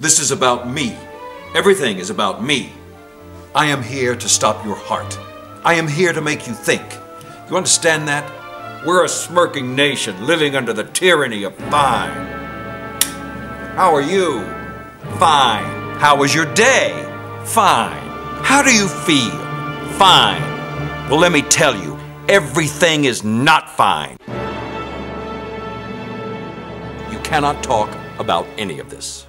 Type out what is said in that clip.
This is about me. Everything is about me. I am here to stop your heart. I am here to make you think. You understand that? We're a smirking nation living under the tyranny of fine. How are you? Fine. How was your day? Fine. How do you feel? Fine. Well, let me tell you, everything is not fine. You cannot talk about any of this.